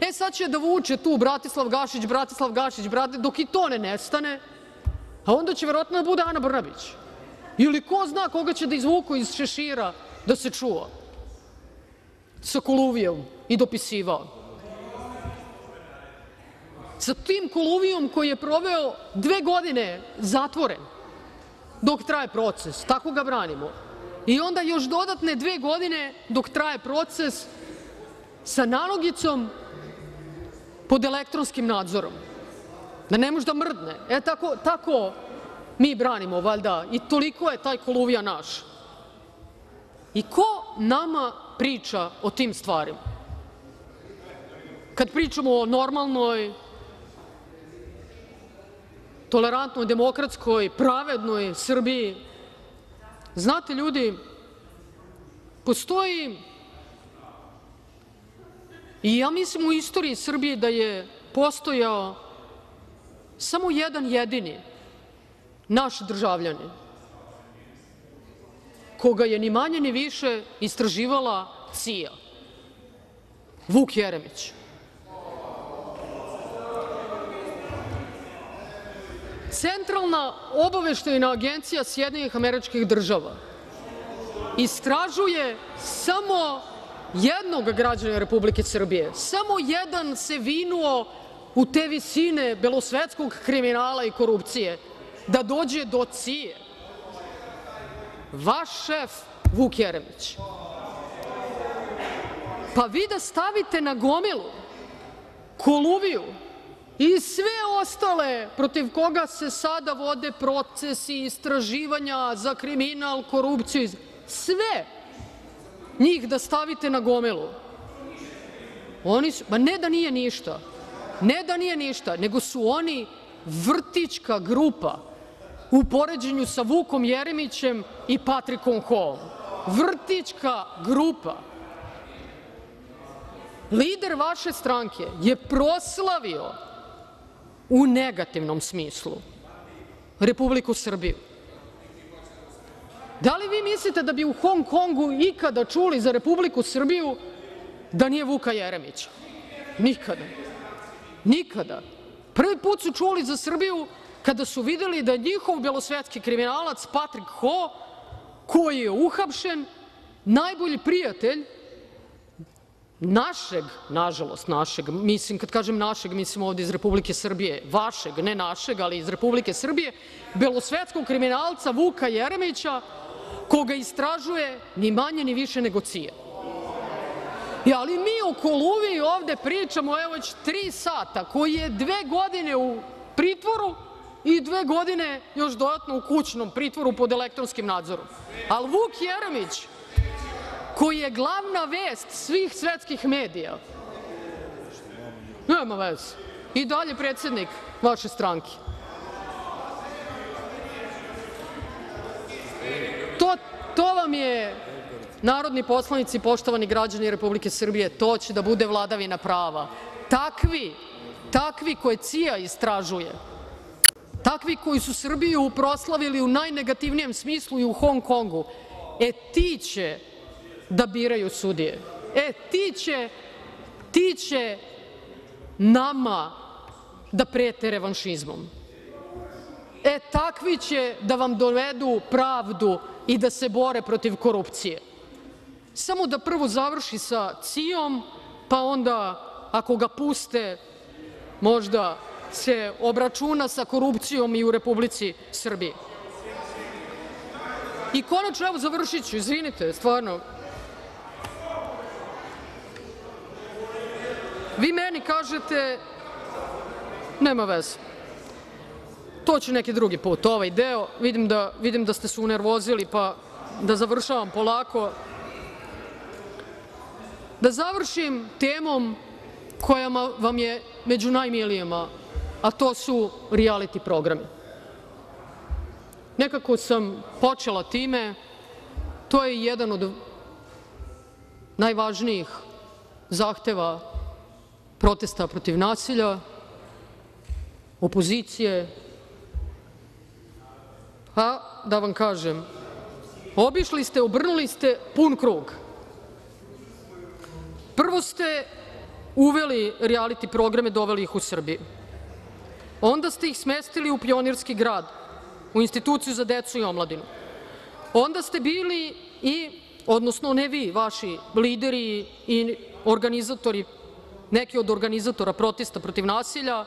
E sad će da vuče tu Bratislav Gašić, Bratislav Gašić, dok i to ne nestane, a onda će verovatno da bude Ana Brnabić. Ili ko zna koga će da izvuku iz šešira da se čuva sa Koluvijom i dopisivao. Sa tim Koluvijom koji je proveo dve godine zatvoren dok traje proces, tako ga branimo, i onda još dodatne dve godine dok traje proces sa nalogicom pod elektronskim nadzorom, da ne može da mrdne. E, tako, mi branimo, valjda, i toliko je taj Koluvija naš. I ko nama priča o tim stvarima? Kad pričamo o normalnoj, tolerantnoj, demokratskoj, pravednoj Srbiji, znate, ljudi, postoji i ja mislim u istoriji Srbije da je postojao samo jedan jedini naš državljanin koga je ni manje ni više istraživala CIA, Vuk Jeremić. Centralna obaveštajna agencija Sjedinjenih Američkih Država istražuje samo jednog građana Republike Srbije, samo jedan se vinuo u te visine belosvetskog kriminala i korupcije. Da dođe do CIA, vaš šef Vuk Jeremić. Pa vi da stavite na gomilu Koluviju i sve ostale protiv koga se sada vode procesi, istraživanja za kriminal, korupciju, sve njih da stavite na gomilu, ne da nije ništa, ne da nije ništa, nego su oni vrtićka grupa u poređenju sa Vukom Jeremićem i Patrikom Hoom. Vrtićka grupa. Lider vaše stranke je proslavio u negativnom smislu Republiku Srbiju. Da li vi mislite da bi u Hong Kongu ikada čuli za Republiku Srbiju da nije Vuka Jeremića? Nikada. Nikada. Prvi put su čuli za Srbiju kada su videli da njihov belosvetski kriminalac Patrik Ho, koji je uhapšen, najbolji prijatelj našeg, nažalost našeg, mislim kad kažem našeg, mislim ovde iz Republike Srbije, vašeg, ne našeg, ali iz Republike Srbije, belosvetskog kriminalca Vuka Jeremića, koga istražuje ni manje ni više nego CIA. Ali mi o Koluviji ovde pričamo evo već tri sata, koji je dve godine u pritvoru i dve godine još dodatno u kućnom pritvoru pod elektronskim nadzorom. Ali Vuk Jeremić, koji je glavna vest svih svetskih medija, nema veze, i dalje predsednik vaše stranke. To, vam je, narodni poslanici, poštovani građani Republike Srbije, to će da bude vladavina prava. Takvi, takvi koje CIA istražuje, takvi koji su Srbiju proslavili u najnegativnijem smislu i u Hong Kongu, e ti će da biraju sudije. E ti će, ti će nama da prete revanšizmom. E takvi će da vam dovedu pravdu i da se bore protiv korupcije. Samo da prvo završi sa CIA-om, pa onda ako ga puste možda se obračuna sa korupcijom i u Republici Srbiji. I konačno, evo završiću, izvinite, stvarno. Vi meni kažete, nema veze. To će neki drugi put, ovaj deo. Vidim da, vidim da ste se unervozili, pa da završavam polako. Da završim temom koja vam je među najmilijima, a to su reality programi. Nekako sam počela time, to je jedan od najvažnijih zahteva protesta protiv nasilja, opozicije, a da vam kažem, obišli ste, obrnuli ste pun krug. Prvo ste uveli reality programe, doveli ih u Srbiju. Onda ste ih smestili u Pionirski grad, u instituciju za decu i omladinu. Onda ste bili i, odnosno ne vi, vaši lideri i organizatori, neki od organizatora protesta protiv nasilja,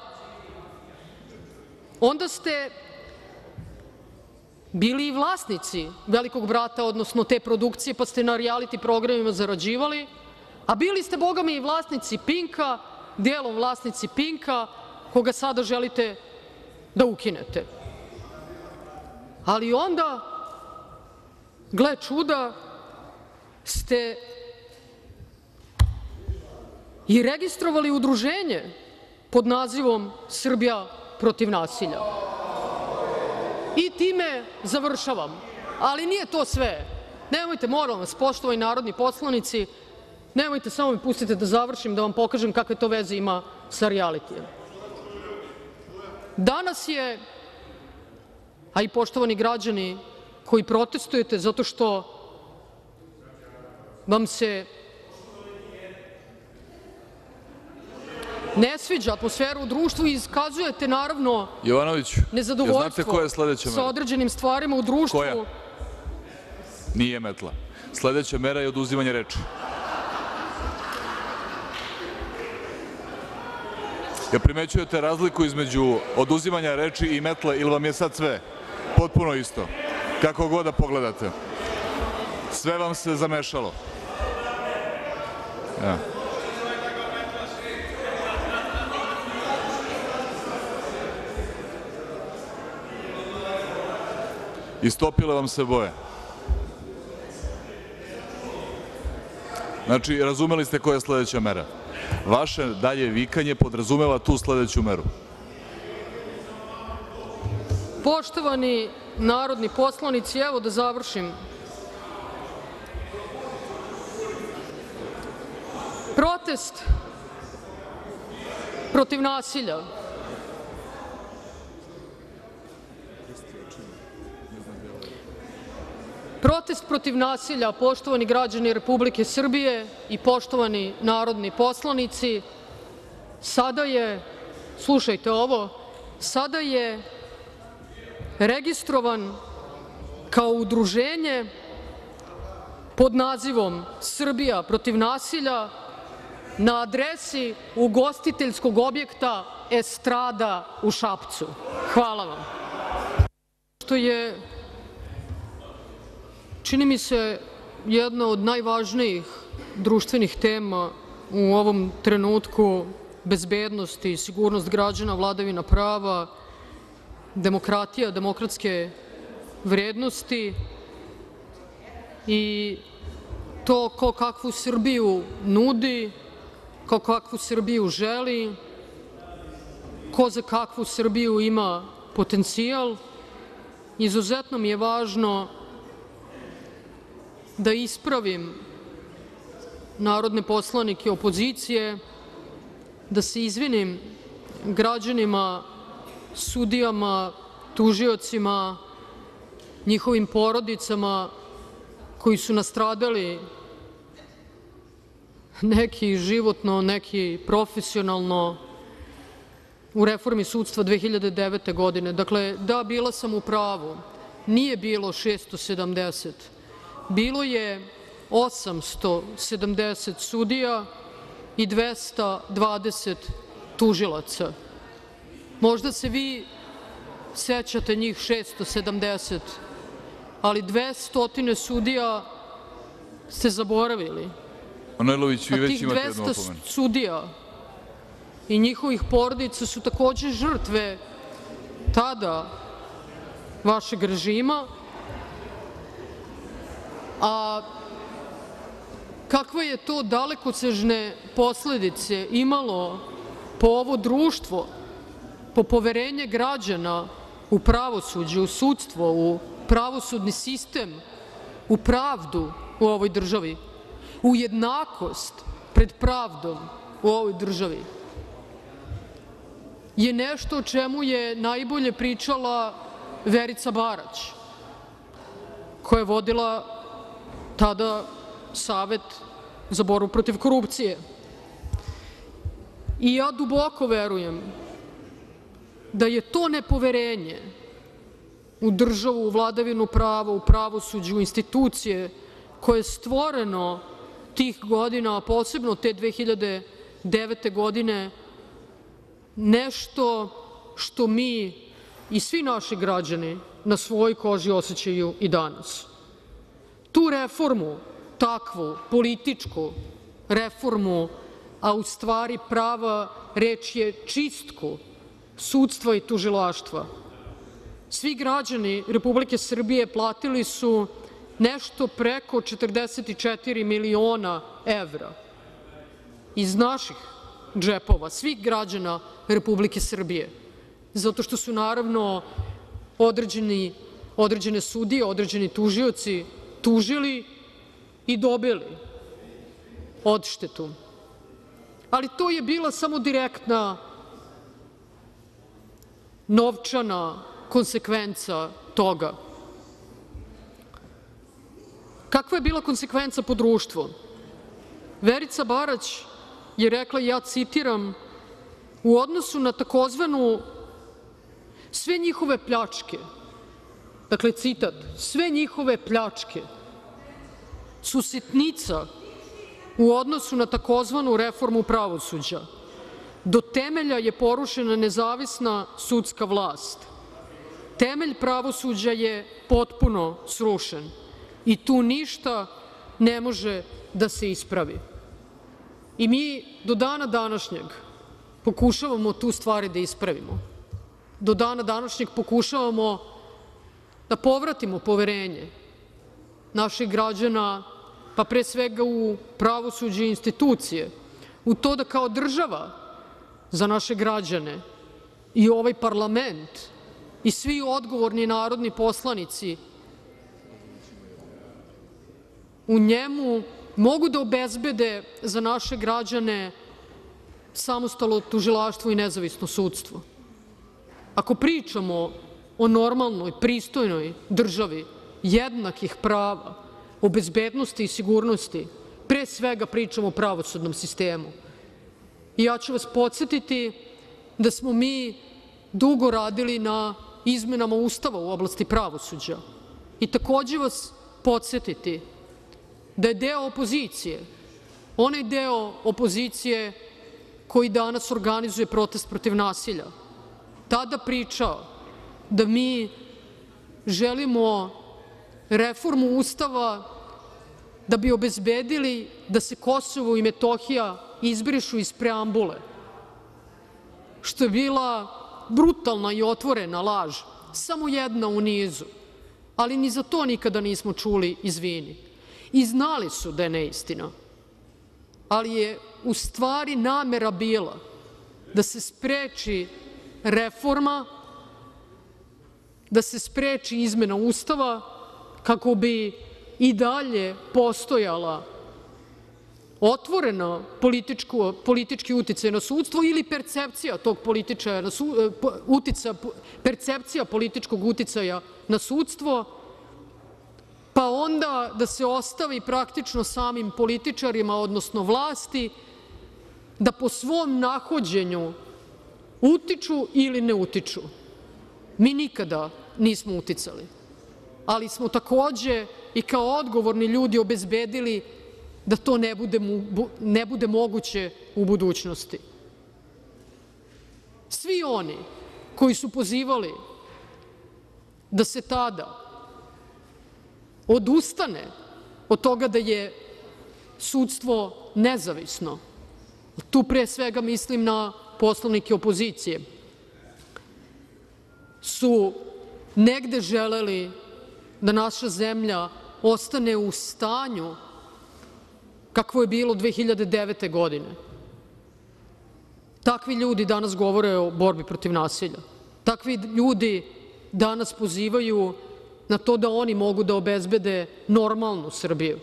onda ste bili i vlasnici Velikog brata, odnosno te produkcije, pa ste na reality programima zarađivali, a bili ste, bogami, i vlasnici Pinka, delom vlasnici Pinka, koga sada želite da ukinete. Ali onda, gle čuda, ste i registrovali udruženje pod nazivom Srbija protiv nasilja. I time završavam. Ali nije to sve. Nemojte, moram vas, poštovani narodni poslanici, nemojte, samo me pustite da završim, da vam pokažem kakve to veze ima sa realitijem. Danas je, a i poštovani građani koji protestujete zato što vam se ne sviđa atmosfera u društvu i iskazujete, naravno, nezadovoljstvo sa određenim stvarima u društvu. Koja? Nije metla. Sledeća mera je oduzimanje reči. Ja primećujete razliku između oduzimanja reči i metle ili vam je sad sve potpuno isto? Kako god da pogledate. Sve vam se zamešalo. Ja. Istopile vam se boje. Znači, razumeli ste koja je sledeća mera. Vaše dalje vikanje podrazumeva tu sledeću meru. Poštovani narodni poslanici, evo da završim. Protest protiv nasilja Protest protiv nasilja, poštovani građani Republike Srbije i poštovani narodni poslanici, sada je, slušajte ovo, sada je registrovan kao udruženje pod nazivom Srbija protiv nasilja na adresi ugostiteljskog objekta Estrada u Šapcu. Hvala vam. Što je, čini mi se, jedna od najvažnijih društvenih tema u ovom trenutku bezbednost i sigurnost građana, vladavina prava, demokratija, demokratske vrednosti i to ko kakvu Srbiju nudi, ko kakvu Srbiju želi, ko za kakvu Srbiju ima potencijal. Izuzetno mi je važno da ispravim narodne poslanike opozicije, da se izvinim građanima, sudijama, tužiocima, njihovim porodicama koji su nastradali neki životno, neki profesionalno u reformi sudstva 2009. godine. Dakle, da, bila sam u pravu. Nije bilo 670. Bilo je 870 sudija i 220 tužilaca. Možda se vi sećate njih 670, ali 200 sudija ste zaboravili. Manojlović, vi A već tih imate jednu 200 opomenu. sudija i njihovih porodica su takođe žrtve tada vašeg režima, a kakve je to dalekosežne posledice imalo po ovo društvo, po poverenje građana u pravosuđe, u sudstvo, u pravosudni sistem, u pravdu u ovoj državi, u jednakost pred pravdom u ovoj državi, je nešto o čemu je najbolje pričala Verica Barać, koja je vodila tada Savet za borbu protiv korupcije. I ja duboko verujem da je to nepoverenje u državu, u vladavinu prava, u pravosuđe, u institucije koje je stvoreno tih godina, a posebno te 2009. godine, nešto što mi i svi naši građani na svojoj koži osećaju i danas. Tu reformu, takvu političku reformu, a u stvari prava reč je čistku sudstva i tužilaštva, svi građani Republike Srbije platili su nešto preko 44 miliona evra iz naših džepova, svih građana Republike Srbije, zato što su naravno određene sudije, određeni tužioci tužili i dobili odštetu. Ali to je bila samo direktna novčana konsekvenca toga. Kakva je bila konsekvenca po društvo? Verica Barać je rekla, ja citiram, u odnosu na takozvanu sve njihove pljačke, dakle citat, sve njihove pljačke su sitnica u odnosu na takozvanu reformu pravosuđa. Do temelja je porušena nezavisna sudska vlast. Temelj pravosuđa je potpuno srušen i tu ništa ne može da se ispravi. I mi do dana današnjeg pokušavamo tu stvari da ispravimo. Do dana današnjeg pokušavamo da povratimo poverenje naših građana, pa pre svega u pravosuđe i institucije, u to da kao država za naše građane i ovaj parlament i svi odgovorni narodni poslanici u njemu mogu da obezbede za naše građane samostalno tužilaštvo i nezavisno sudstvo. Ako pričamo o normalnoj, pristojnoj državi jednakih prava, o bezbednosti i sigurnosti, pre svega pričamo o pravosudnom sistemu. Ja ću vas podsetiti da smo mi dugo radili na izmenama Ustava u oblasti pravosuđa i takođe vas podsetiti da je deo opozicije, onaj deo opozicije koji danas organizuje protest protiv nasilja, tada pričao da mi želimo reformu Ustava da bi obezbedili da se Kosovo i Metohija izbrišu iz preambule, što je bila brutalna i otvorena laž samo jedna u nizu, ali ni za to nikada nismo čuli izvini. I znali su da je neistina, ali je u stvari namera bila da se spreči reforma, da se spreči izmena Ustava kako bi i dalje postojala otvoreno politički uticaj na sudstvo ili percepcija tog percepcija političkog uticaja na sudstvo, pa onda da se ostavi praktično samim političarima, odnosno vlasti, da po svom nahođenju utiču ili ne utiču. Mi nikada nismo uticali, ali smo takođe i kao odgovorni ljudi obezbedili da to ne bude moguće u budućnosti. Svi oni koji su pozivali da se tada odustane od toga da je sudstvo nezavisno, tu pre svega mislim na poslanike opozicije, su negde želeli da naša zemlja ostane u stanju kakvo je bilo 2009. godine. Takvi ljudi danas govore o borbi protiv nasilja. Takvi ljudi danas pozivaju na to da oni mogu da obezbede normalnu Srbiju,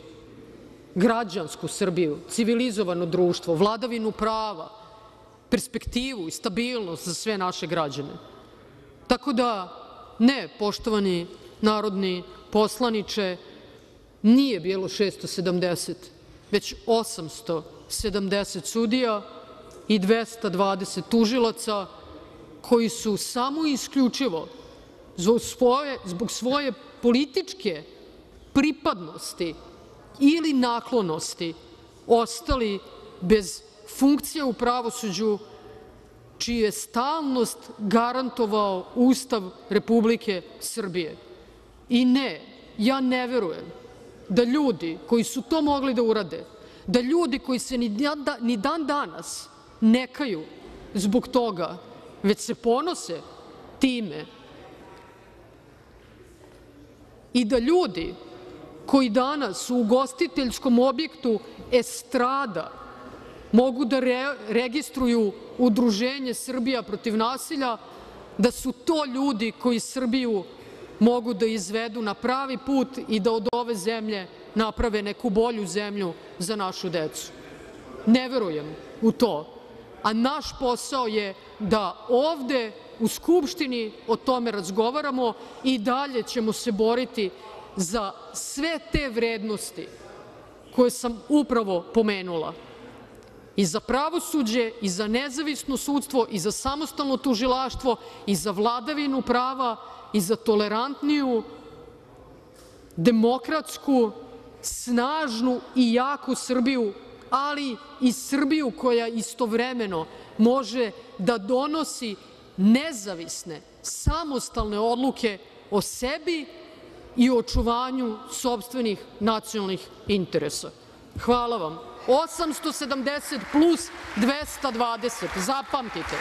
građansku Srbiju, civilizovano društvo, vladavinu prava, perspektivu i stabilnost za sve naše građane. Tako da, ne, poštovani narodni poslaniče, nije bilo 670 već 870 sudija i 220 tužilaca koji su samo isključivo zbog svoje političke pripadnosti ili naklonosti ostali bez funkcija u pravosuđu čiju je stalnost garantovao Ustav Republike Srbije. I ne, ja ne verujem da ljudi koji su to mogli da urade, da ljudi koji se ni dan danas ne kaju zbog toga, već se ponose time. I da ljudi koji danas u ugostiteljskom objektu Estrada mogu da registruju Udruženje Srbija protiv nasilja, da su to ljudi koji Srbiju mogu da izvedu na pravi put i da od ove zemlje naprave neku bolju zemlju za našu decu. Ne verujem u to, a naš posao je da ovde u Skupštini o tome razgovaramo i dalje ćemo se boriti za sve te vrednosti koje sam upravo pomenula i za pravosuđe i za nezavisno sudstvo i za samostalno tužilaštvo i za vladavinu prava i za tolerantniju, demokratsku, snažnu i jaku Srbiju, ali i Srbiju koja istovremeno može da donosi nezavisne, samostalne odluke o sebi i o očuvanju sopstvenih nacionalnih interesa. Hvala vam. 870 plus 220, zapamtite.